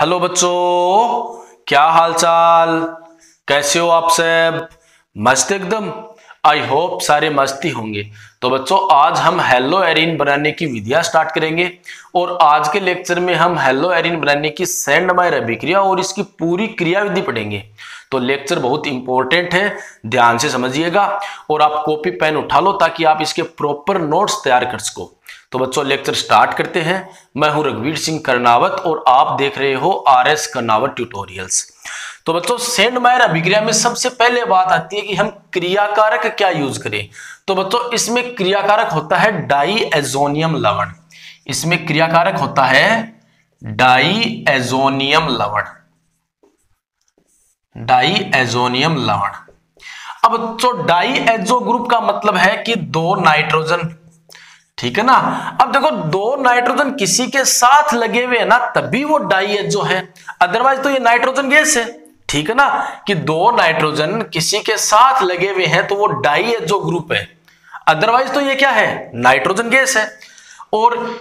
Hello बच्चों, क्या हाल चाल कैसे हो आप सब? मस्त एकदम। आई होप सारे मस्ती होंगे। तो बच्चों, आज हम हेलो एरिन बनाने की विधियाँ स्टार्ट करेंगे और आज के लेक्चर में हम हेलो एरिन बनाने की सेंड मायर अभिक्रिया और इसकी पूरी क्रिया विधि पढ़ेंगे। तो लेक्चर बहुत इंपॉर्टेंट है, ध्यान से समझिएगा और आप कॉपी पेन उठा लो ताकि आप इसके प्रॉपर नोट्स तैयार कर सको। तो बच्चों लेक्चर स्टार्ट करते हैं। मैं हूँ रघुवीर सिंह करनावत और आप देख रहे हो आर एस करनावत ट्यूटोरियल्स तो बच्चों सेंड मायर अभिक्रिया में सबसे पहले बात आती है कि हम क्रियाकारक क्या यूज़ करें। तो बच्चों, इसमें क्रियाकारक होता है डाई एजोनियम लवण। इसमें क्रियाकारक होता है डाई एजोनियम लवण। डाई एजोनियम लवण। अब बच्चों डाई एजो ग्रुप का मतलब है कि दो नाइट्रोजन ठीक है ना? अब देखो, दो नाइट्रोजन किसी के साथ लगे हुए ना, तभी वो डाई जो है। अदरवाइज़ तो ये नाइट्रोजन गैस है। ठीक है ना? कि दो नाइट्रोजन किसी के साथ लगे हुए हैं तो वो डाई जो ग्रुप है। अदरवाइज़ तो ये क्या है? नाइट्रोजन गैस है। और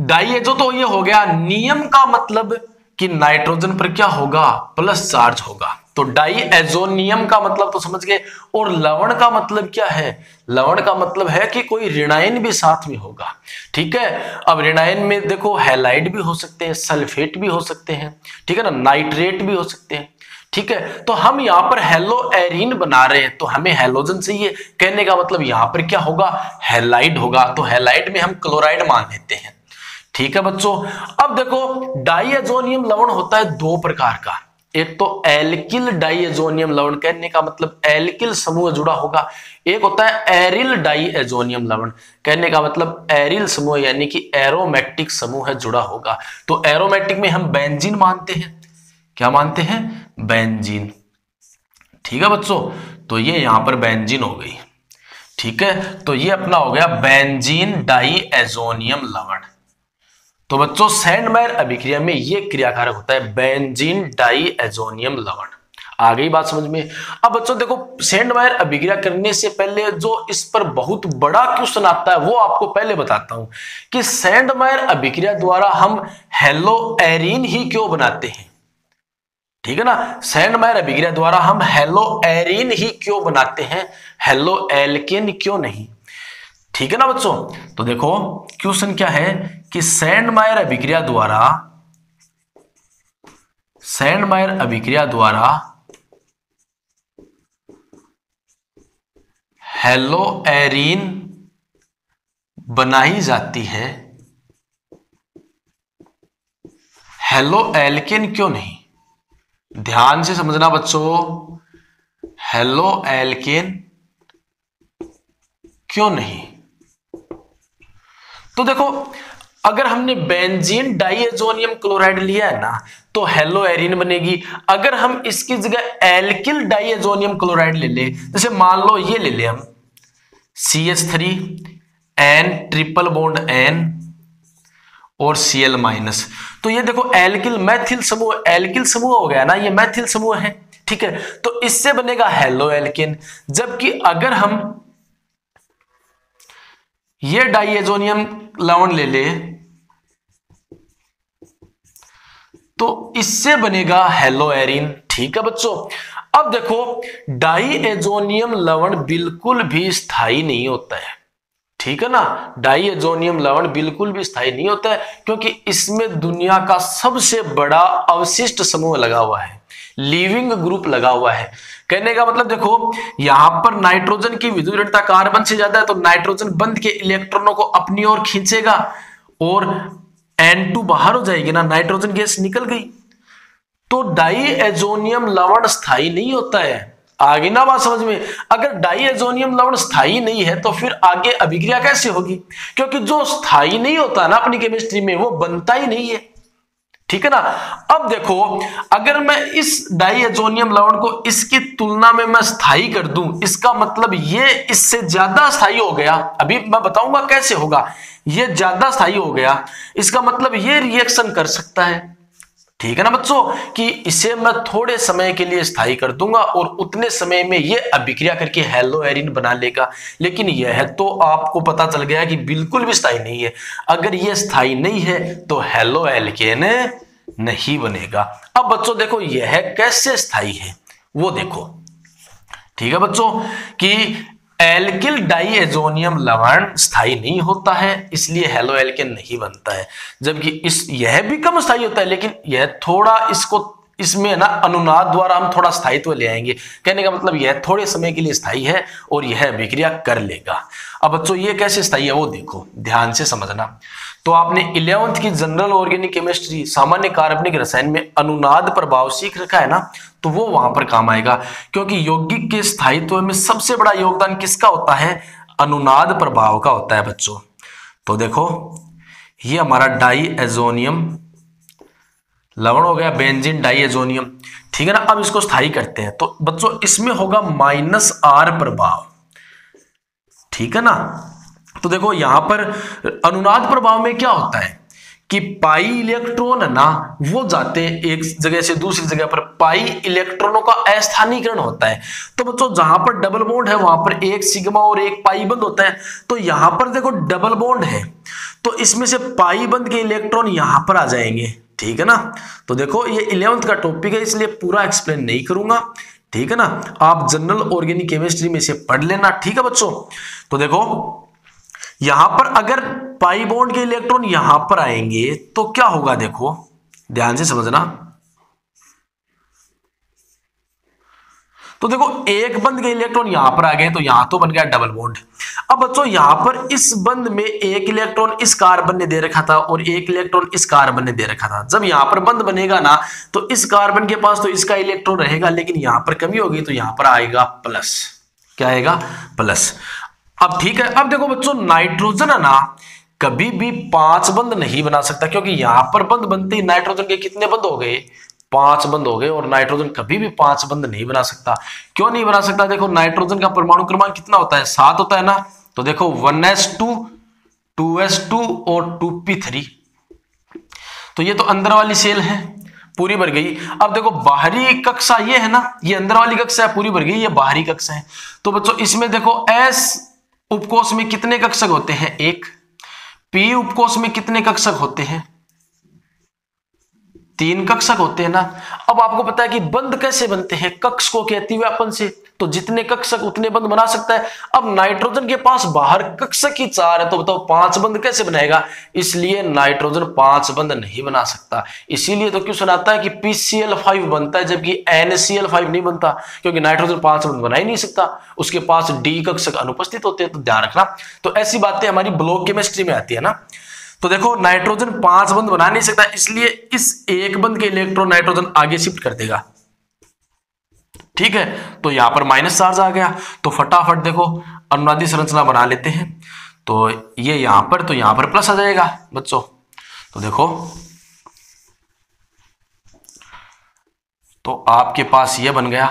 डाई जो तो ये हो गया। नियम का मतलब कि नाइट्रोजन पर क्या होगा? प्लस चार्ज होगा। तो डाई एजोनियम का मतलब तो समझ गए, और लवण का मतलब क्या है? लवण का मतलब है कि कोई ऋणायन भी साथ में होगा। ठीक है? अब ऋणायन में देखो हेलाइड भी हो सकते हैं सल्फेट भी हो सकते हैं। ठीक है ना? नाइट्रेट भी हो सकते हैं। ठीक है? तो हम यहाँ पर हेलो एरिन बना रहे हैं तो हमें हेलोजन चाहिए। कहने का मतलब यहाँ पर क्या होगा? हेलाइड होगा। तो हेलाइड में हम क्लोराइड मान लेते हैं। ठीक है बच्चों? अब देखो डाइएजोनियम लवण होता है दो प्रकार का। एक तो एल्किल डाइएजोनियम लवण, कहने का मतलब एल्किल समूह जुड़ा होगा। एक होता है एरिल डाइएजोनियम लवण, कहने का मतलब एरिल समूह, यानी कि एरोमेटिक समूह है, जुड़ा होगा। तो एरोमेटिक में हम बेंजीन मानते हैं। क्या मानते हैं? बेंजीन ठीक है बच्चों? तो ये यहाँ पर बेंजीन हो गई। ठीक है? तो ये अपना हो गया बेंजीन डाइएजोनियम लवण। तो बच्चों सैंडमायर अभिक्रिया में यह क्रियाकारक होता है बेंजीन डाई एजोनियम लवण। आ गई बात समझ में। अब बच्चों, देखो सैंडमायर अभिक्रिया करने से पहले जो इस पर बहुत बड़ा क्वेश्चन आता है, वो आपको पहले बताता हूँ कि सैंडमायर अभिक्रिया द्वारा हम हेलो एरिन ही क्यों बनाते हैं? ठीक है ना? सैंडमायर अभिक्रिया द्वारा हम हेलो एरिन ही क्यों बनाते हैं? हेलो एल्केन क्यों नहीं? ठीक है ना बच्चों? तो देखो क्वेश्चन क्या है कि सैंडमायर अभिक्रिया द्वारा सैंडमायर अभिक्रिया द्वारा हेलो एरीन बनाई जाती है। हेलो एल्केन क्यों नहीं? ध्यान से समझना बच्चों। हेलो एल्केन क्यों नहीं? तो देखो, अगर हमने बेंजीन डाइएजोनियम क्लोराइड लिया है ना तो हेलो एरिन बनेगी। अगर हम इसकी जगह एल्किल डाइएजोनियम क्लोराइड ले ले, जैसे मान लो ये ले ले हम C H three N triple bond N और सी एल माइनस तो ये देखो, एल्किल मैथिल समूह, एल्किल समूह हो गया ना, ये मैथिल समूह है, ठीक है? तो इससे बनेगा हेलो एल्किन, जबकि अगर हम ये डाइएजोनियम लवण ले ले। तो इससे बनेगा हेलो एरिन ठीक है बच्चों? अब देखो डाइएजोनियम लवण बिल्कुल भी स्थायी नहीं होता है। ठीक है ना? डाइएजोनियम लवण बिल्कुल भी स्थायी नहीं होता है, क्योंकि इसमें दुनिया का सबसे बड़ा अवशिष्ट समूह लगा हुआ है। लिविंग ग्रुप लगा हुआ है। कहने का मतलब देखो, यहाँ पर नाइट्रोजन की विद्युत कार्बन से ज़्यादा है तो नाइट्रोजन बंद के इलेक्ट्रॉनों को अपनी ओर खींचेगा और N2 बाहर हो जाएगी ना, नाइट्रोजन गैस निकल गई। तो डाई एजोनियम लवण स्थायी नहीं होता है। आगे ना बात समझ में, अगर डाई एजोनियम लवण स्थायी नहीं है तो फिर आगे अभिक्रिया कैसे होगी? क्योंकि जो स्थायी नहीं होता ना अपनी केमिस्ट्री में, वो बनता ही नहीं है। ठीक है ना? अब देखो, अगर मैं इस डाइएजोनियम लवण को इसकी तुलना में मैं स्थायी कर दूँ, इसका मतलब ये इससे ज़्यादा स्थायी हो गया। अभी मैं बताऊँगा कैसे होगा। ये ज़्यादा स्थायी हो गया, इसका मतलब ये रिएक्शन कर सकता है। ठीक है ना बच्चों? कि इसे मैं थोड़े समय के लिए स्थायी कर दूँगा और उतने समय में ये अभिक्रिया करके हेलो एरिन बना लेगा। लेकिन यह तो आपको पता चल गया कि बिल्कुल भी स्थायी नहीं है। अगर यह स्थायी नहीं है तो हेलो एल्केन नहीं बनेगा। अब बच्चों, देखो, यह कैसे स्थायी है। वो देखो। ठीक है बच्चों, कि एल्किल डाइएजोनियम लवण स्थायी नहीं होता है, इसलिए हेलो एल्किन नहीं बनता है। जबकि इस, यह भी कम स्थायी होता है, लेकिन यह थोड़ा इसको इसमें ना अनुनाद द्वारा हम थोड़ा स्थायित्व ले आएँगे। कहने का मतलब यह थोड़े समय के लिए स्थायी है और यह अभिक्रिया कर लेगा। अब बच्चों, ये कैसे स्थायी है वो देखो, ध्यान से समझना। तो आपने इलेवंथ की जनरल ऑर्गेनिक केमिस्ट्री, सामान्य कार्बनिक रसायन में अनुनाद प्रभाव सीख रखा है ना तो वो वहाँ पर काम आएगा। क्योंकि यौगिक के स्थायित्व में सबसे बड़ा योगदान किसका होता है? अनुनाद प्रभाव का होता है बच्चों। तो देखो, ये हमारा डाई एजोनियम लवण हो गया, बेंजीन, डाइएजोनियम। ठीक है ना? अब इसको स्थायी करते हैं। तो बच्चों, इसमें होगा माइनस आर प्रभाव। ठीक है ना? तो देखो, यहाँ पर अनुनाद प्रभाव में क्या होता है कि पाई इलेक्ट्रॉन है ना, वो जाते हैं एक जगह से दूसरी जगह पर। पाई इलेक्ट्रॉनों का अस्थानीकरण होता है। तो बच्चों, जहाँ पर डबल बॉन्ड है, वहाँ पर एक सिग्मा और एक पाई बंद होता है। तो यहाँ पर देखो, डबल बॉन्ड है। तो इसमें से पाई बंद के इलेक्ट्रॉन यहाँ पर आ जाएँगे। ठीक है ना? तो देखो, ये इलेवंथ का टॉपिक है, इसलिए पूरा एक्सप्लेन नहीं करूँगा। ठीक है ना? आप जनरल ऑर्गेनिक केमिस्ट्री में से पढ़ लेना, ठीक है बच्चों? तो देखो, यहाँ पर अगर पाई बॉन्ड के इलेक्ट्रॉन यहाँ पर आएँगे तो क्या होगा देखो? ध्यान से समझना। तो देखो, एक बंद के इलेक्ट्रॉन यहाँ पर आ गए तो यहाँ तो बन गया डबल बॉन्ड अब बच्चों, यहाँ पर इस बंद में एक इलेक्ट्रॉन इस कार्बन ने दे रखा था और एक इलेक्ट्रॉन इस कार्बन ने दे रखा था। जब यहाँ पर बंद बनेगा ना तो इस कार्बन के पास तो इसका इलेक्ट्रॉन रहेगा, लेकिन यहाँ पर कमी होगी तो यहाँ पर आएगा प्लस क्या आएगा? प्लस अब ठीक है, अब देखो बच्चों नाइट्रोजन है ना, कभी भी पाँच बंद नहीं बना सकता, क्योंकि यहाँ पर बंद बनते ही नाइट्रोजन के कितने बंद हो गए? पाँच बंद हो गए और नाइट्रोजन कभी भी पाँच बंद नहीं बना सकता। क्यों नहीं बना सकता? देखो, नाइट्रोजन का परमाणु क्रमांक कितना होता है? सात होता है ना? तो देखो, one S two two S two और टू पी थ्री। तो ये तो अंदर वाली सेल है, पूरी भर गई। अब देखो, बाहरी कक्षा ये है ना, ये अंदर वाली कक्षा है, पूरी भर गई, ये बाहरी कक्षा है। तो बच्चों, इसमें देखो, एस उपकोष में कितने कक्षक होते हैं? एक। पी उपकोष में कितने कक्षक होते हैं? तीन कक्षक होते हैं ना, अब आपको पता है कि बंद कैसे बनते हैं? कक्ष को कहती व्यापन से। तो जितने कक्षक उतने बंद बना सकता है। अब नाइट्रोजन के पास बाहर कक्षक ही चार है तो बताओ पाँच बंद कैसे बनाएगा? इसलिए नाइट्रोजन पाँच बंद नहीं बना सकता। इसीलिए तो क्यों सुनाता है कि पीसीएल फाइव बनता है, जबकि एनसीएल फाइव नहीं बनता, क्योंकि नाइट्रोजन पाँच बंद बना ही नहीं सकता। उसके पास डी कक्षक अनुपस्थित होते हैं तो ध्यान रखना। तो ऐसी बातें हमारी ब्लॉक केमिस्ट्री में आती है ना। तो देखो, नाइट्रोजन पाँच बंद बना नहीं सकता, इसलिए इस एक बंद के इलेक्ट्रॉन नाइट्रोजन आगे शिफ्ट कर देगा। ठीक है? तो यहाँ पर माइनस चार्ज आ गया। तो फटाफट देखो, अनुनादी संरचना बना लेते हैं। तो ये यहाँ पर तो यहाँ पर प्लस आ जाएगा, बच्चों। तो देखो। तो आपके पास ये बन गया।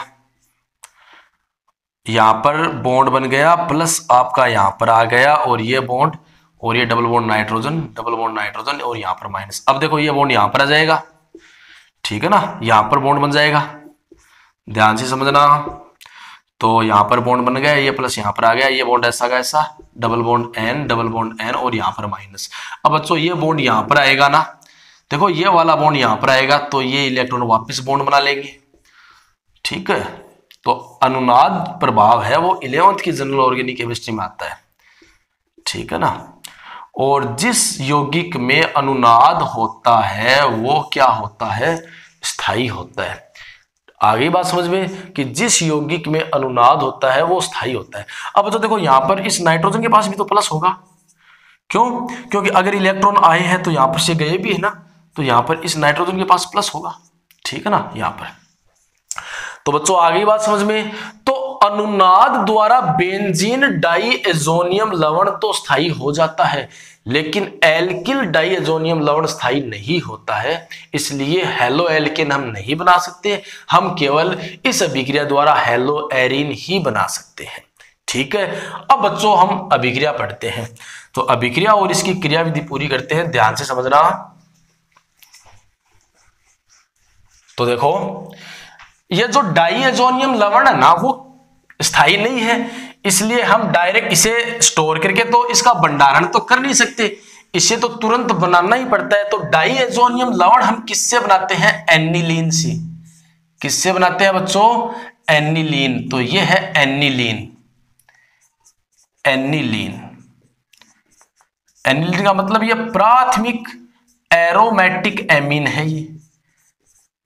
यहाँ पर बॉन्ड बन गया प्लस आपका यहाँ पर आ गया, और ये बॉन्ड और ये double bond nitrogen double bond nitrogen और यहाँ पर माइनस अब देखो ये बॉन्ड यहाँ पर आ जाएगा। ठीक है ना? यहाँ पर बॉन्ड बन जाएगा। ध्यान से समझना। तो यहाँ पर बॉन्ड बन गया, ये प्लस यहाँ पर आ गया, ये बॉन्ड ऐसा का ऐसा। Double bond N double bond N और यहाँ पर माइनस अब बच्चों, ये बॉन्ड यहाँ पर आएगा ना? देखो, ये वाला बॉन्ड यहाँ पर आएगा तो ये इलेक्ट्रॉन वापस बॉन्ड बना लेंगे। ठीक है? तो अनुनाद प्रभाव है वो इलेवंथ की जनरल ऑर्गेनिक केमिस्ट्री में आता है। ठीक है ना? और जिस यौगिक में अनुनाद होता है, वो क्या होता है? स्थायी होता है। आगे बात समझ में कि जिस यौगिक में अनुनाद होता है, वो स्थायी होता है। अब तो देखो, यहाँ पर इस नाइट्रोजन के पास भी तो प्लस होगा। क्यों? क्योंकि अगर इलेक्ट्रॉन आए हैं तो यहाँ पर से गए भी है ना तो यहाँ पर इस नाइट्रोजन के पास प्लस होगा। ठीक है ना? यहाँ पर। तो बच्चों, आगे बात समझ में तो अनुनाद द्वारा बेंजीन डाइएजोनियम लवण तो स्थायी हो जाता है, लेकिन एल्किल डाइएजोनियम लवण स्थायी नहीं होता है, इसलिए हेलो एल्किन हम नहीं बना सकते, हम केवल इस अभिक्रिया द्वारा हेलो एरिन ही बना सकते हैं। ठीक है, अब बच्चों हम अभिक्रिया पढ़ते हैं। तो अभिक्रिया और इसकी क्रिया विधि पूरी करते हैं, ध्यान से समझना। तो देखो, ये जो डाइएजोनियम लवण है ना, वो स्थायी नहीं है, इसलिए हम डायरेक्ट इसे स्टोर करके तो इसका भंडारण तो कर नहीं सकते। इसे तो तुरंत बनाना ही पड़ता है। तो डाई एजोनियम लवण हम किससे बनाते हैं? एनिलीन से। किससे बनाते हैं बच्चों? एनिलीन तो ये है एनिलीन एनिलीन एनिलीन का मतलब ये प्राथमिक एरोमेटिक एमीन है ये।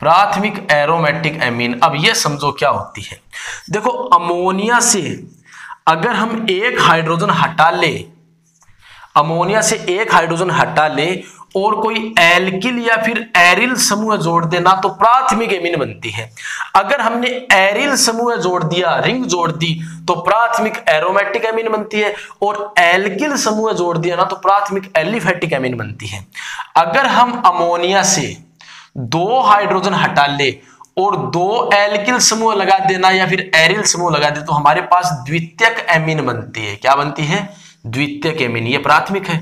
प्राथमिक एरोमेटिक एमीन अब ये समझो क्या होती है। देखो, अमोनिया से अगर हम एक हाइड्रोजन हटा ले, अमोनिया से एक हाइड्रोजन हटा ले, और कोई एल्किल या फिर एरिल समूह जोड़ देना तो प्राथमिक एमिन बनती है। अगर हमने एरिल समूह जोड़ दिया रिंग जोड़ दी तो प्राथमिक एरोमेटिक एमिन बनती है, और एल्किल समूह जोड़ दिया ना तो प्राथमिक एलिफेटिक एमिन बनती है। अगर हम अमोनिया से दो हाइड्रोजन हटा ले और दो एल्किल समूह लगा देना या फिर एरिल समूह लगा दे तो हमारे पास द्वितीयक एमिन बनती है। क्या बनती है? द्वितीयक एमिन ये प्राथमिक है।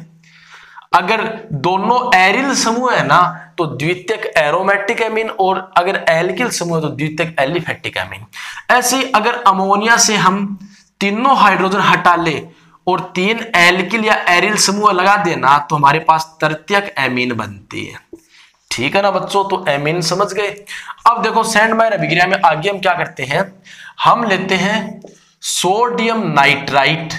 अगर दोनों एरिल समूह है ना तो द्वितीयक एरोमेटिक एमिन और अगर एल्किल समूह तो द्वितीयक एलिफेटिक एमिन ऐसे अगर अमोनिया से हम तीनों हाइड्रोजन हटा ले और तीन एल्किल या एरिल समूह लगा देना तो हमारे पास तृतीयक एमिन बनती है। ठीक है ना बच्चों? तो एमीन समझ गए। अब देखो सेंड मायर अभिक्रिया में आगे हम क्या करते हैं? हम लेते हैं सोडियम नाइट्राइट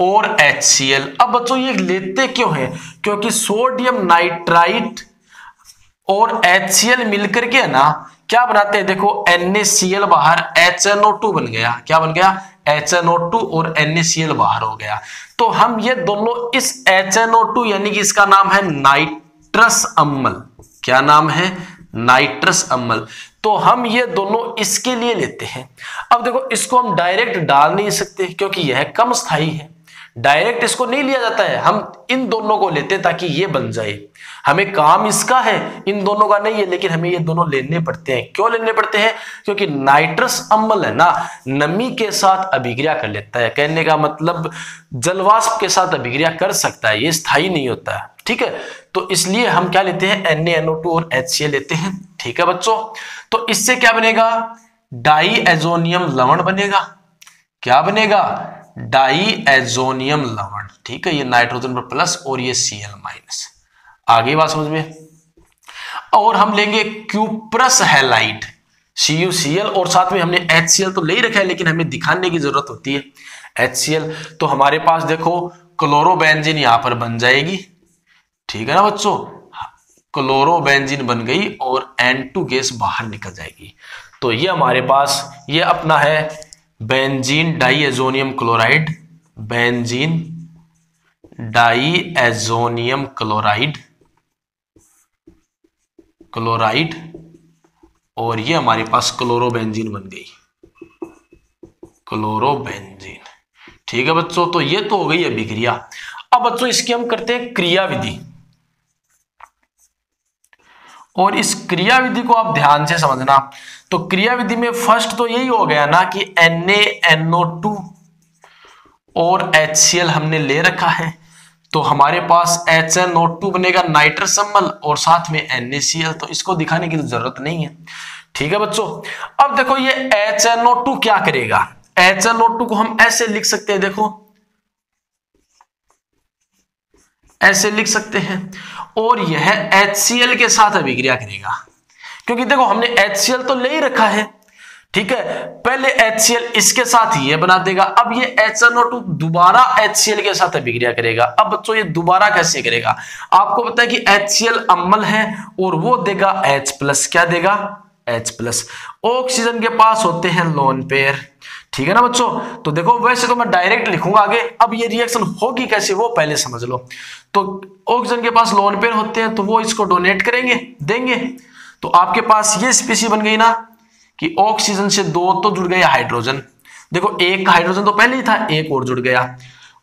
और HCl अब बच्चों, ये लेते क्यों हैं? क्योंकि सोडियम नाइट्राइट और HCl मिलकर के ना, क्या बनाते हैं? देखो NaCl बाहर HNO2 बन गया। क्या बन गया? HNO2 और NaCl बाहर हो गया। तो हम ये दोनों इस HNO2 यानी कि इसका नाम है नाइट्रस अम्ल। क्या नाम है? नाइट्रस अम्ल। तो हम ये दोनों इसके लिए लेते हैं। अब देखो, इसको हम डायरेक्ट डाल नहीं सकते क्योंकि यह कम स्थायी है। डायरेक्ट इसको नहीं लिया जाता है। हम इन दोनों को लेते हैं ताकि ये बन जाए। हमें काम इसका है, इन दोनों का नहीं है, लेकिन हमें ये दोनों लेने पड़ते हैं। क्यों लेने पड़ते हैं? क्योंकि नाइट्रस अम्ल है ना, नमी के साथ अभिक्रिया कर लेता है। कहने का मतलब जलवाष्प के साथ अभिक्रिया कर सकता है, ये स्थायी नहीं होता। है ठीक है? तो इसलिए हम क्या लेते हैं? एन NaNO2 और HCl लेते हैं। ठीक है बच्चों? तो इससे क्या बनेगा? डाई एजोनियम लवण बनेगा। क्या बनेगा? डाई एजोनियम लवण। ठीक है, ये नाइट्रोजन पर प्लस और ये सी एल माइनस आगे बात समझ में? और हम लेंगे cuprous halide C U C L और साथ में हमने एच सी एल तो ले ही रखा है, लेकिन हमें दिखाने की ज़रूरत होती है। एच सी एल तो हमारे पास देखो क्लोरोबेंजिन यहाँ पर बन जाएगी। ठीक है ना बच्चों? क्लोरोबेंजिन बन गई और एन टू गैस बाहर निकल जाएगी। तो ये हमारे पास, ये अपना है benzene diazonium chloride, benzene diazonium chloride chloride, और ये हमारे पास क्लोरोबेंजीन बन गई। क्लोरोबेंजीन। ठीक है बच्चों तो ये तो हो गई अभिक्रिया। अब बच्चों, इसकी हम करते हैं क्रिया विधि और इस क्रिया विधि को आप ध्यान से समझना। तो क्रिया विधि में फ़र्स्ट तो यही हो गया ना कि टू और HCl हमने ले रखा है। तो हमारे पास HNO2 बनेगा नाइट्रस अम्ल और साथ में NaCl तो इसको दिखाने की तो ज़रूरत नहीं है। ठीक है बच्चों, अब देखो ये HNO2 क्या करेगा? HNO2 को हम ऐसे लिख सकते हैं, देखो। ऐसे लिख सकते हैं। और यह HCl के साथ अभिक्रिया करेगा। क्योंकि देखो, हमने HCl तो ले ही रखा है। ठीक है? पहले HCl इसके साथ ये बना देगा। अब ये HNO2 दोबारा HCl के साथ अभिक्रिया करेगा। अब बच्चों, ये दोबारा कैसे करेगा? आपको पता है कि HCl अम्ल है और वो देगा H क्या देगा? H ऑक्सीजन के पास होते हैं लोन पेयर ठीक है ना बच्चों? तो देखो, वैसे तो मैं डायरेक्ट लिखूँगा आगे। अब ये रिएक्शन होगी कैसे, वो पहले समझ लो। तो ऑक्सीजन के पास लोन पेयर होते हैं तो वो इसको डोनेट करेंगे, देंगे। तो आपके पास ये स्पीसी बन गई ना कि ऑक्सीजन से दो तो जुड़ गया हाइड्रोजन देखो, एक हाइड्रोजन तो पहले ही था, एक और जुड़ गया।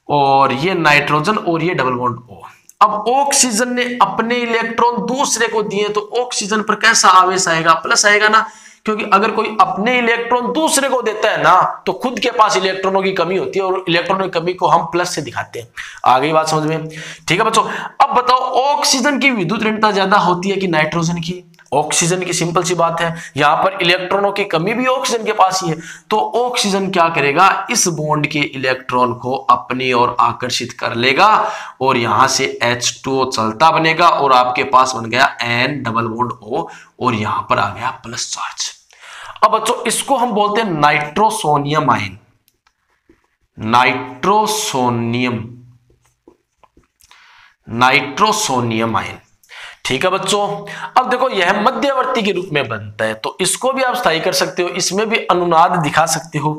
और ये नाइट्रोजन और ये डबल बॉन्ड ओ अब ऑक्सीजन ने अपने इलेक्ट्रॉन दूसरे को दिए तो ऑक्सीजन पर कैसा आवेश आएगा? प्लस आएगा ना क्योंकि अगर कोई अपने इलेक्ट्रॉन दूसरे को देता है ना तो खुद के पास इलेक्ट्रॉनों की कमी होती है और इलेक्ट्रॉनों की कमी को हम प्लस से दिखाते हैं। आगे बात समझ में? ठीक है बच्चों, अब बताओ ऑक्सीजन की विद्युत ऋणता ज़्यादा होती है कि नाइट्रोजन की? ऑक्सीजन की सिंपल सी बात है। यहाँ पर इलेक्ट्रॉनों की कमी भी ऑक्सीजन के पास ही है। तो ऑक्सीजन क्या करेगा? इस बॉन्ड के इलेक्ट्रॉन को अपनी ओर आकर्षित कर लेगा और यहाँ से H2O चलता बनेगा और आपके पास बन गया N डबल बॉन्ड O और यहाँ पर आ गया प्लस चार्ज अब बच्चों, इसको हम बोलते हैं nitrosonium ion. Nitrosonium. Nitrosonium ion. ठीक है बच्चों, अब देखो यह मध्यवर्ती के रूप में बनता है तो इसको भी आप स्थायी कर सकते हो, इसमें भी अनुनाद दिखा सकते हो।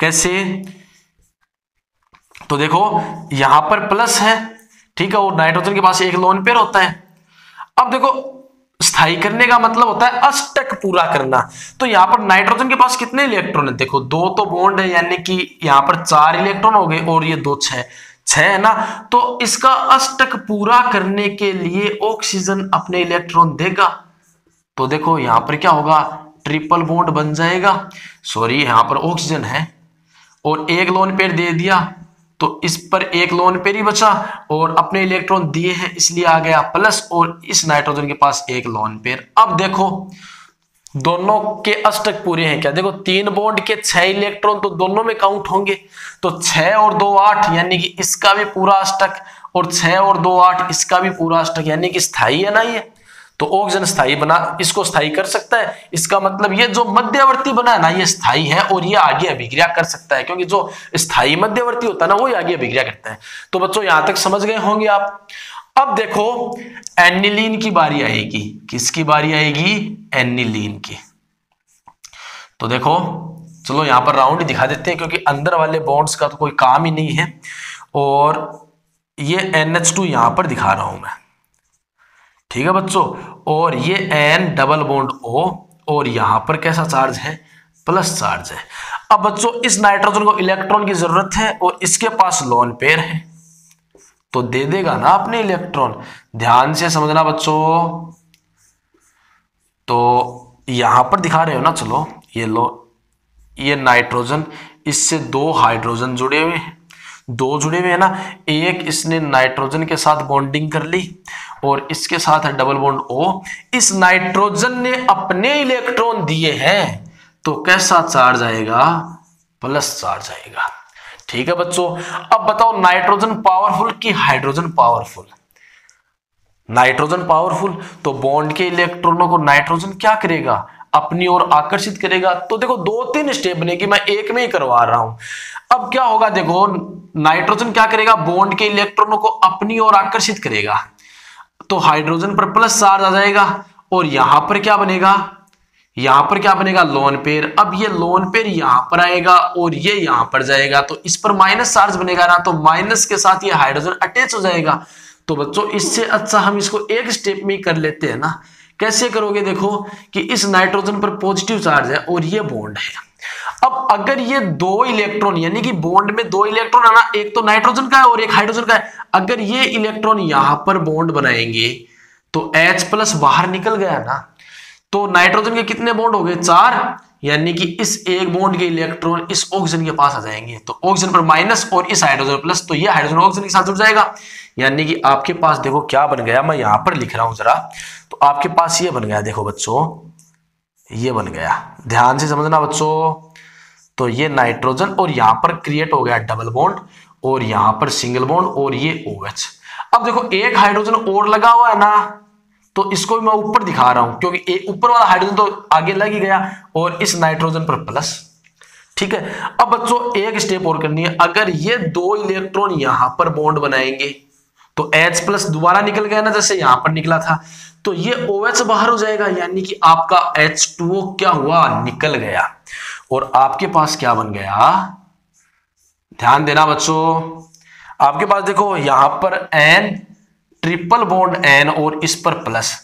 कैसे? तो देखो, यहाँ पर प्लस है, ठीक है, वो नाइट्रोजन के पास एक लोन पेयर होता है। अब देखो स्थायी करने का मतलब होता है अष्टक पूरा करना। तो यहाँ पर नाइट्रोजन के पास कितने इलेक्ट्रॉन है? देखो, दो तो बॉन्ड है, यानी कि यहाँ पर चार इलेक्ट्रॉन हो गए और ये दो छह। है ना? तो इसका अष्टक पूरा करने के लिए ऑक्सीजन अपने इलेक्ट्रॉन देगा। तो देखो, यहाँ पर क्या होगा? ट्रिपल बॉन्ड बन जाएगा। सॉरी, यहाँ पर ऑक्सीजन है। और एक लोन पेयर दे दिया। तो इस पर एक लोन पेयर ही बचा और अपने इलेक्ट्रॉन दिए हैं, इसलिए आ गया प्लस और इस नाइट्रोजन के पास एक लोन पेयर अब देखो, दोनों के अष्टक पूरे हैं क्या? देखो, तीन बॉन्ड के छह इलेक्ट्रॉन तो दोनों में काउंट होंगे। तो छह और दो आठ, यानी कि इसका भी पूरा अष्टक और छह और दो आठ, इसका भी पूरा अष्टक यानी कि स्थायी है ना ये तो ऑक्सीजन स्थायी बना, इसको स्थायी कर सकता है। इसका मतलब ये जो मध्यवर्ती बना है ना, ये स्थायी है और ये आगे अभिक्रिया कर सकता है, क्योंकि जो स्थायी मध्यवर्ती होता है ना वो आगे अभिक्रिया करता है। तो बच्चों, यहाँ तक समझ गए होंगे आप। अब देखो, एनिलीन की बारी आएगी। किसकी बारी आएगी? एनिलीन की। तो देखो, चलो यहाँ पर राउंड दिखा देते हैं, क्योंकि अंदर वाले बॉन्ड्स का तो कोई काम ही नहीं है। और ये NH2 यहाँ पर दिखा रहा हूँ मैं। ठीक है बच्चों? और ये एन डबल बॉन्ड ओ और यहाँ पर कैसा चार्ज है? प्लस चार्ज है। अब बच्चों, इस नाइट्रोजन को इलेक्ट्रॉन की ज़रूरत है और इसके पास लोन पेयर है। तो दे देगा ना अपने इलेक्ट्रॉन ध्यान से समझना बच्चों। तो यहाँ पर दिखा रहे हो ना, चलो, ये लो, ये नाइट्रोजन इससे दो हाइड्रोजन जुड़े हुए हैं। दो जुड़े हुए हैं ना, एक इसने नाइट्रोजन के साथ बॉन्डिंग कर ली और इसके साथ है डबल बॉन्ड ओ इस नाइट्रोजन ने अपने इलेक्ट्रॉन दिए हैं तो कैसा चार्ज आएगा? प्लस चार्ज आएगा। ठीक है बच्चों, अब बताओ नाइट्रोजन पावरफुल कि हाइड्रोजन पावरफुल नाइट्रोजन पावरफुल तो बॉन्ड के इलेक्ट्रॉनों को नाइट्रोजन क्या करेगा? अपनी ओर आकर्षित करेगा। तो देखो दो तीन स्टेप बनेगी मैं एक में ही करवा रहा हूँ। अब क्या होगा देखो नाइट्रोजन क्या करेगा? बॉन्ड के इलेक्ट्रॉनों को अपनी ओर आकर्षित करेगा। तो हाइड्रोजन पर प्लस चार्ज आ जाएगा और यहाँ पर क्या बनेगा? यहाँ पर क्या बनेगा? लोन पेयर अब ये लोन पेयर यहाँ पर आएगा और ये यहाँ पर जाएगा। तो इस पर माइनस चार्ज बनेगा ना तो माइनस के साथ ये हाइड्रोजन अटैच हो जाएगा। तो बच्चों, इससे अच्छा हम इसको एक स्टेप में कर लेते हैं ना। कैसे करोगे देखो कि इस नाइट्रोजन पर पॉजिटिव चार्ज है और ये बॉन्ड है। अब अगर ये दो इलेक्ट्रॉन, यानी कि बॉन्ड में दो इलेक्ट्रॉन है ना एक तो नाइट्रोजन का है और एक हाइड्रोजन का है। अगर ये इलेक्ट्रॉन यहाँ पर बॉन्ड बनाएँगे तो H प्लस बाहर निकल गया ना तो नाइट्रोजन के कितने बॉन्ड हो गए? चार। यानी कि इस एक बॉन्ड के इलेक्ट्रॉन इस ऑक्सीजन के पास आ जाएँगे। तो ऑक्सीजन पर माइनस और इस हाइड्रोजन प्लस तो ये हाइड्रोजन ऑक्सीजन के साथ जुड़ जाएगा। यानी कि आपके पास देखो क्या बन गया, मैं यहाँ पर लिख रहा हूँ जरा। तो आपके पास ये बन गया, देखो बच्चों, ये बन गया। ध्यान से समझना बच्चों। तो ये नाइट्रोजन और यहाँ पर क्रिएट हो गया डबल बॉन्ड और यहाँ पर सिंगल बॉन्ड और ये ओ अब देखो, एक हाइड्रोजन और लगा हुआ है ना तो इसको मैं ऊपर दिखा रहा हूँ, क्योंकि ऊपर वाला हाइड्रोजन तो आगे लग ही गया और इस नाइट्रोजन पर प्लस ठीक है? अब बच्चों, एक स्टेप और करनी है। अगर ये दो इलेक्ट्रॉन यहाँ पर बॉन्ड बनाएँगे तो H प्लस दोबारा निकल गया ना, जैसे यहाँ पर निकला था तो ये OH बाहर हो जाएगा, यानी कि आपका H2O क्या हुआ? निकल गया। और आपके पास क्या बन गया? ध्यान देना बच्चों। आपके पास देखो, यहाँ पर एन ट्रिपल बॉन्ड एन और इस पर प्लस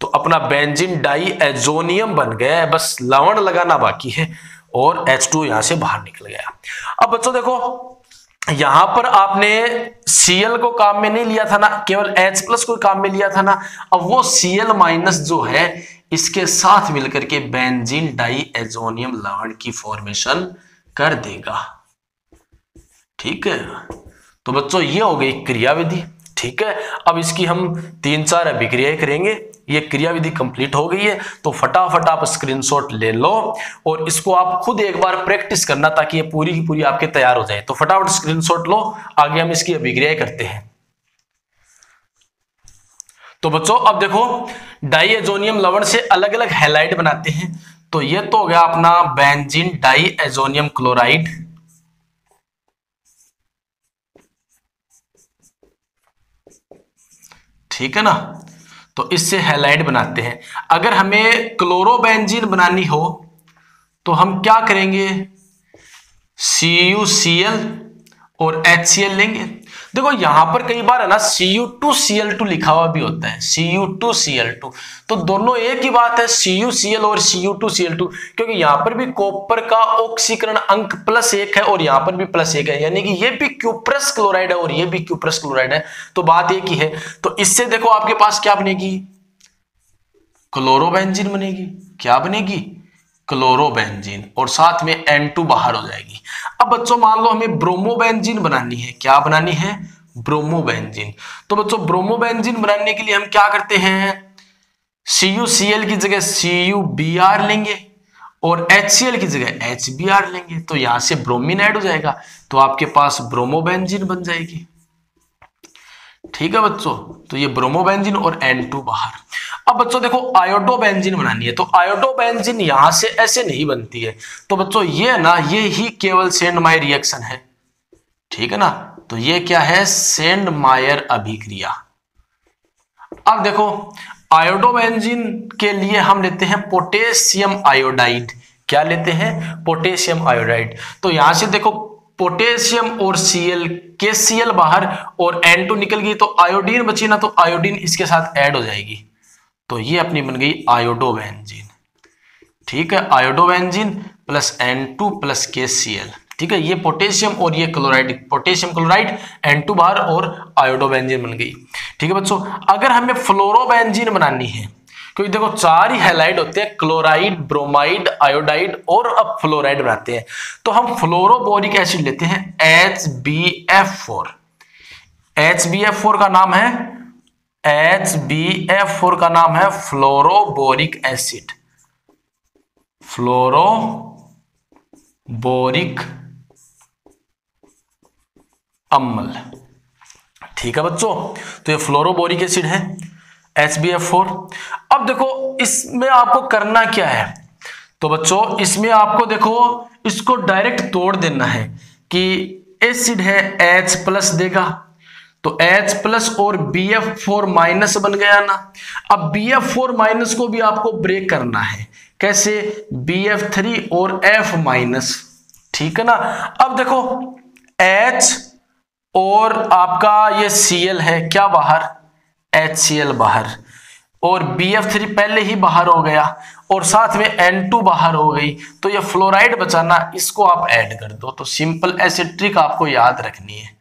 तो अपना बेंजिन डाई एजोनियम बन गया है, बस लवण लगाना बाकी है और H2 यहाँ से बाहर निकल गया। अब बच्चों देखो, यहाँ पर आपने Cl को काम में नहीं लिया था ना, केवल H प्लस को काम में लिया था ना, अब वो Cl माइनस जो है इसके साथ मिलकर के बेंजीन डाई एजोनियम लवण की फॉर्मेशन कर देगा। ठीक है? तो बच्चों, ये हो गई क्रियाविधि। ठीक है? अब इसकी हम तीन चार अभिक्रियाएँ करेंगे। ये क्रियाविधि कंप्लीट हो गई है तो फटाफट आप स्क्रीनशॉट ले लो और इसको आप खुद एक बार प्रैक्टिस करना ताकि ये पूरी की पूरी आपके तैयार हो जाए। तो फटाफट स्क्रीनशॉट लो। आगे हम इसकी अभिक्रियाएँ करते हैं। तो बच्चों, अब देखो, डाइएजोनियम लवण से अलग अलग हेलाइड बनाते हैं। तो ये तो हो गया अपना बेंजीन डाइएजोनियम क्लोराइड ठीक है ना? तो इससे हेलाइड बनाते हैं। अगर हमें क्लोरोबेंजीन बनानी हो तो हम क्या करेंगे? सी यू सी एल और एच सी एल लेंगे। देखो, यहाँ पर कई बार है ना C U two C L two लिखा हुआ भी होता है। C U two C L two. तो दोनों एक ही बात है एल और C U two C L two, क्योंकि यहाँ पर भी कॉपर का ऑक्सीकरण अंक प्लस एक है और यहाँ पर भी प्लस एक है। यानी कि ये भी क्यूप्रस क्लोराइड है और ये भी क्यूप्रस क्लोराइड है। तो बात एक ही है। तो इससे देखो, आपके पास क्या बनेगी? क्लोरोबेंजीन बनेगी। क्या बनेगी? क्लोरोबेंजीन और साथ में एन टू बाहर हो जाएगी। अब बच्चों मान लो हमें ब्रोमोबेंजीन बनानी है। क्या बनानी है? ब्रोमोबेंजीन तो बच्चों ब्रोमोबेंजीन बनाने के लिए हम क्या करते हैं? सी यू सी एल की जगह सी यू बी आर लेंगे और एच सी एल की जगह एच बी आर लेंगे। तो यहाँ से ब्रोमिन ऐड हो जाएगा। तो आपके पास ब्रोमोबेंजीन बन जाएगी। ठीक है बच्चों? तो ये ब्रोमोबेंजीन और एन टू बाहर। अब बच्चों देखो आयोडोबेंजीन बनानी है तो आयोडोबेंजीन यहाँ से ऐसे नहीं बनती है। तो बच्चों, ये ना, ये ही केवल सेंड मायर रिएक्शन है। ठीक है ना? तो ये क्या है? सेंड मायर अभिक्रिया। अब देखो आयोडोबेंजीन के लिए हम लेते हैं पोटेशियम आयोडाइड। क्या लेते हैं? Potassium iodide. तो यहाँ से देखो, पोटेशियम और सीएल के सीएल बाहर और एन टू निकल गई तो आयोडीन बची ना तो आयोडीन इसके साथ ऐड हो जाएगी। तो ये अपनी बन गई आयोडोवेंजिन ठीक है iodobenzene plus N two plus K C L ठीक है, ये पोटेशियम और ये chloride, potassium chloride N two बार और आयोडोबेंजीन बन गई। ठीक है बच्चों, अगर हमें फ्लोरोबेंजीन बनानी है, क्योंकि देखो चार ही हेलाइड होते हैं क्लोराइड ब्रोमाइड आयोडाइड और अब फ्लोराइड बनाते हैं। तो हम फ्लोरोबोरिक एसिड लेते हैं H B F four H B F four का नाम है एच बी एफ़ फोर का नाम है फ्लोरोबोरिक एसिड फ्लोरोबोरिक अम्ल। ठीक है बच्चों तो ये फ्लोरोबोरिक एसिड है एच बी एफ़ फोर अब देखो, इसमें आपको करना क्या है? तो बच्चों, इसमें आपको देखो, इसको डायरेक्ट तोड़ देना है कि एसिड है एच प्लस देगा। तो H प्लस और बी एफ़ फोर माइनस बन गया ना। अब बी एफ़ फोर माइनस को भी आपको ब्रेक करना है। कैसे? बी एफ़ थ्री और एफ़ माइनस ठीक है ना? अब देखो, H और आपका ये Cl है, क्या बाहर? HCl बाहर। और बी एफ़ थ्री पहले ही बाहर हो गया और साथ में N2 बाहर हो गई। तो ये फ्लोराइड बचाना, इसको आप ऐड कर दो। तो सिंपल ऐसे ट्रिक आपको याद रखनी है।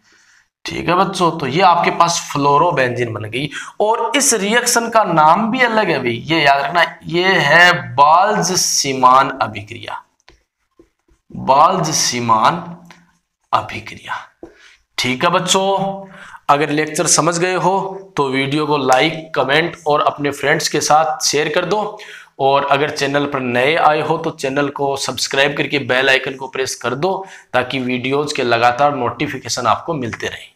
ठीक है बच्चों तो ये आपके पास फ्लोरो फ्लोरोबेंजीन बन गई। और इस रिएक्शन का नाम भी अलग है भाई, ये याद रखना, ये है बाल्ज सीमान अभिक्रिया। बाल्ज सीमान अभिक्रिया। ठीक है बच्चों, अगर लेक्चर समझ गए हो तो वीडियो को लाइक कमेंट और अपने फ्रेंड्स के साथ शेयर कर दो। और अगर चैनल पर नए आए हो तो चैनल को सब्सक्राइब करके बेल आइकन को प्रेस कर दो, ताकि वीडियोज़ के लगातार नोटिफिकेशन आपको मिलते रहें।